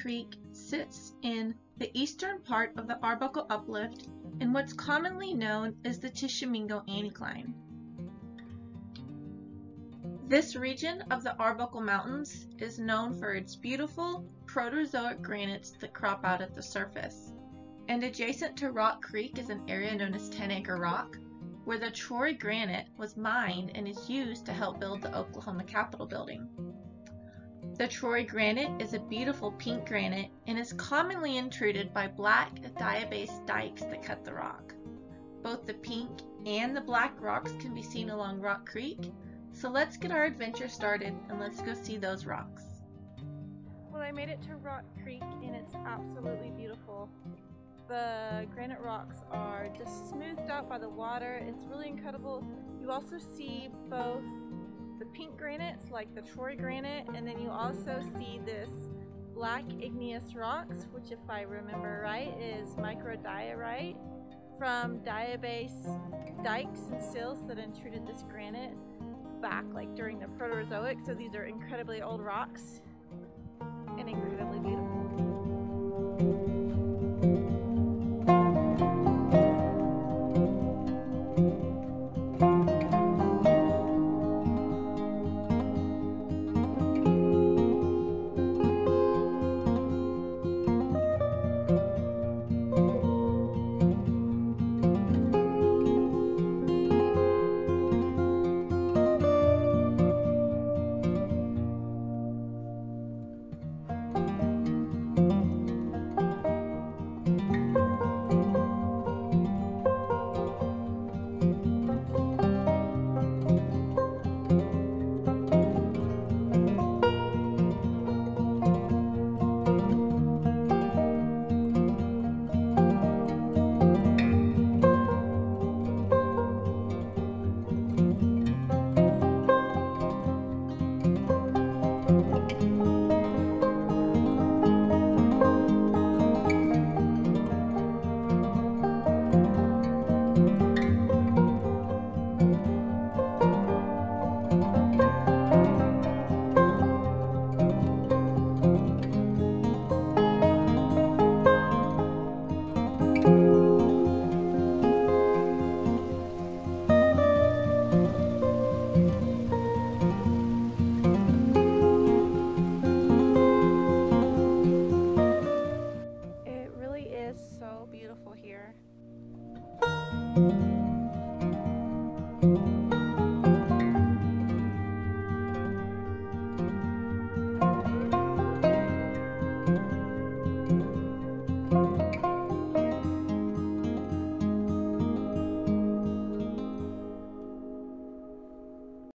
Creek sits in the eastern part of the Arbuckle Uplift in what's commonly known as the Tishomingo Anticline. This region of the Arbuckle Mountains is known for its beautiful Proterozoic granites that crop out at the surface. And adjacent to Rock Creek is an area known as Ten Acre Rock, where the Troy granite was mined and is used to help build the Oklahoma Capitol building. The Troy granite is a beautiful pink granite and is commonly intruded by black diabase dikes that cut the rock. Both the pink and the black rocks can be seen along Rock Creek, so let's get our adventure started and let's go see those rocks. Well, I made it to Rock Creek and it's absolutely beautiful. The granite rocks are just smoothed out by the water. It's really incredible. You also see both the pink granites like the Troy granite and then you also see this black igneous rocks which if I remember right is microdiorite from diabase dikes and sills that intruded this granite back like during the Proterozoic. So these are incredibly old rocks and incredibly beautiful. Beautiful here.